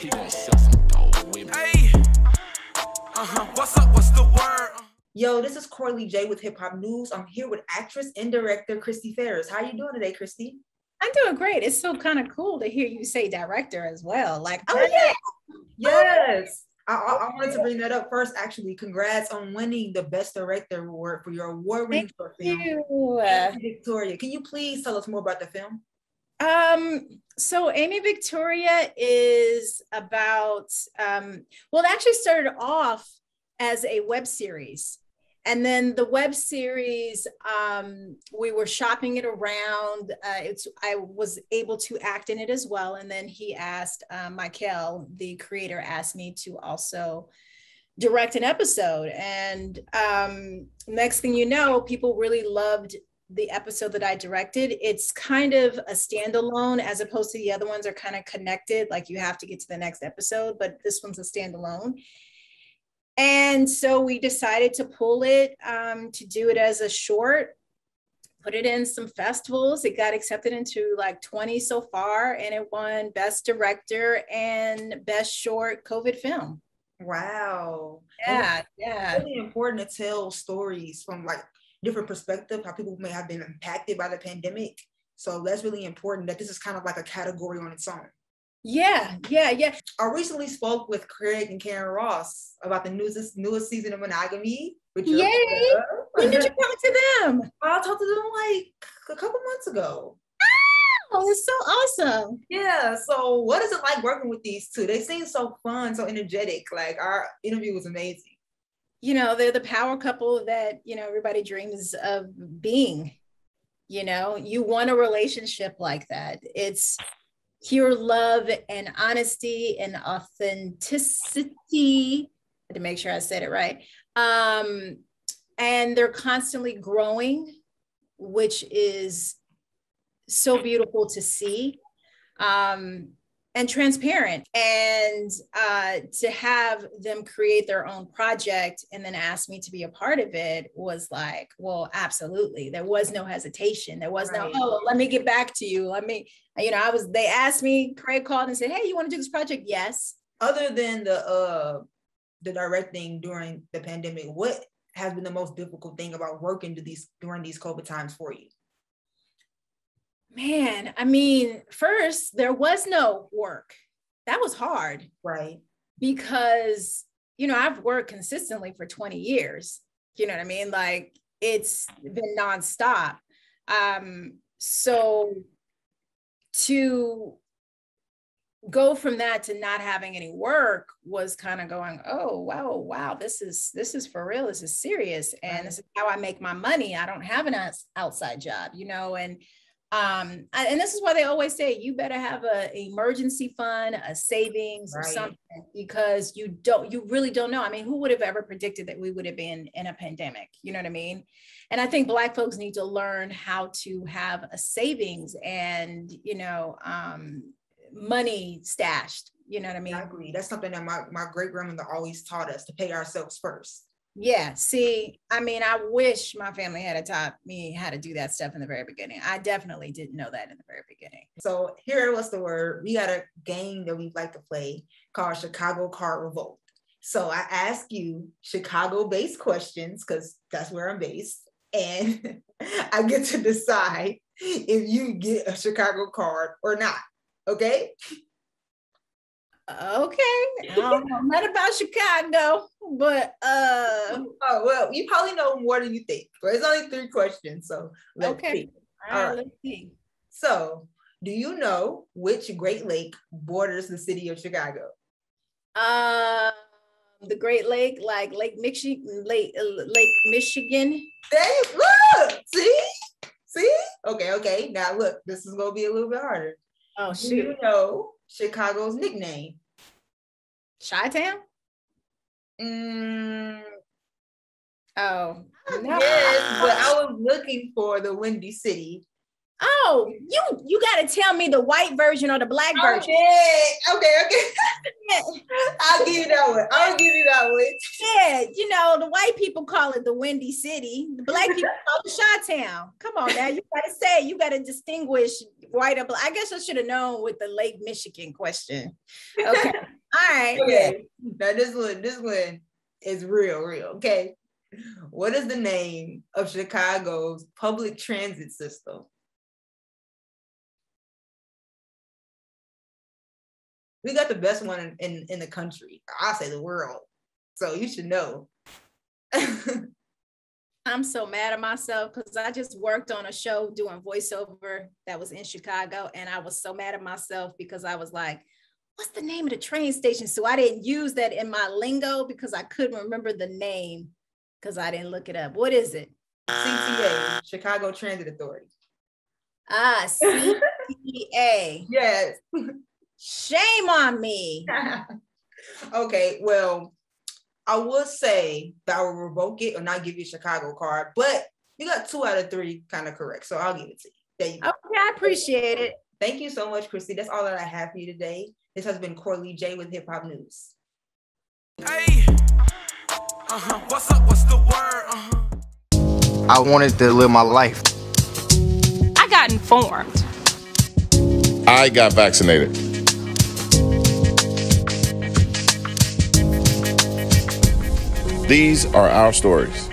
He gonna sell some dope with me. Hey. Uh-huh. What's up? What's the word? Yo, this is Corli Jay with Hip Hop News. I'm here with actress and director Chrystee Pharris. How you doing today, Chrystee? I'm doing great. It's so kind of cool to hear you say director as well. Like, oh yeah, Yes. I, I, I wanted to bring that up first. Actually, congrats on winning the Best Director award for your award-winning short film, you. Victoria. Can you please tell us more about the film? Um, so Amy Victoria is about um, well, it actually started off as a web series. And then the web series, um, we were shopping it around. Uh, it's I was able to act in it as well. And then he asked uh, Michael, the creator, asked me to also direct an episode. And um, next thing you know, people really loved the episode that I directed. It's kind of a standalone as opposed to the other ones are kind of connected. Like you have to get to the next episode, but this one's a standalone. And so we decided to pull it um, to do it as a short, put it in some festivals. It got accepted into like 20 so far, and it won Best Director and Best Short COVID Film. Wow. Yeah, yeah. It's really important to tell stories from like different perspective, how people may have been impacted by the pandemic. So that's really important that this is kind of like a category on its own. Yeah, yeah, yeah. I recently spoke with Craig and Caryn Ross about the newest newest season of Monogamy. Which Yay! When did you talk to them? I talked to them like a couple months ago. Oh, it's so awesome. Yeah. So what is it like working with these two? They seem so fun, so energetic. Like our interview was amazing. You know, they're the power couple that, you know, everybody dreams of being. You know, you want a relationship like that. It's pure love and honesty and authenticity to make sure I said it right. Um, and they're constantly growing, which is so beautiful to see. Um, and transparent and uh, to have them create their own project and then ask me to be a part of it was like well absolutely. There was no hesitation. There was right. no oh let me get back to you. Let me you know i was they asked me craig called and said hey you want to do this project? Yes. Other than the uh the directing during the pandemic what has been the most difficult thing about working to these during these covid times for you man, I mean, first, there was no work. That was hard. Right. Because, you know, I've worked consistently for 20 years. You know what I mean? Like it's been nonstop. Um, so to go from that to not having any work was kind of going oh wow wow this is this is for real this is serious and this is how i make my money i don't have an outside job you know and um and this is why they always say you better have a emergency fund a savings right. or something because you don't you really don't know. I mean who would have ever predicted that we would have been in a pandemic? You know what i mean? And i think black folks need to learn how to have a savings and you know um money stashed. You know what i mean? I agree that's something that my, my great grandmother always taught us to pay ourselves first yeah. See, I mean, I wish my family had taught me how to do that stuff in the very beginning. I definitely didn't know that in the very beginning. So here was the word. We got a game that we like to play called Chicago Card Revolt. So I ask you Chicago-based questions because that's where I'm based, and I get to decide if you get a Chicago card or not. Okay okay. I don't about Chicago, but uh oh well, you probably know more than you think. But it's only three questions, so let's okay. See. All, All right, right, let's see. So, do you know which Great Lake borders the city of Chicago? Uh, the Great Lake, like Lake Michigan, Lake uh, Lake Michigan. There look. See, see. Okay, okay. Now look, this is gonna be a little bit harder. Oh shoot! Do you know Chicago's nickname? Chi Town? Mm. Oh, no. yes, but I was looking for the Windy City. Oh, you you got to tell me the white version or the black version. Okay, okay, okay. I'll give you that one. I'll give you that one. Yeah, you know the white people call it the Windy City. The black people call it Chi-Town. Come on now, you got to say you got to distinguish white or black. I guess I should have known with the Lake Michigan question. Okay, all right. Okay, now this one, this one is real, real. Okay, what is the name of Chicago's public transit system? We got the best one in, in, in the country. I say the world. So you should know. I'm so mad at myself because I just worked on a show doing voiceover that was in Chicago. And I was so mad at myself because I was like, what's the name of the train station? So I didn't use that in my lingo because I couldn't remember the name because I didn't look it up. What is it? CTA, Chicago Transit Authority. Ah, CTA. Yes. Shame on me. okay, well, I would say that I will revoke it or not give you a Chicago card, but you got two out of three kind of correct. So I'll give it to you. There you go. Okay, I appreciate it. Thank you so much, Chrystee. That's all that I have for you today. This has been Corli Jay with Hip Hop News. Hey. Uh-huh. What's up? What's the word? Uh-huh. I wanted to live my life. I got informed. I got vaccinated. These are our stories.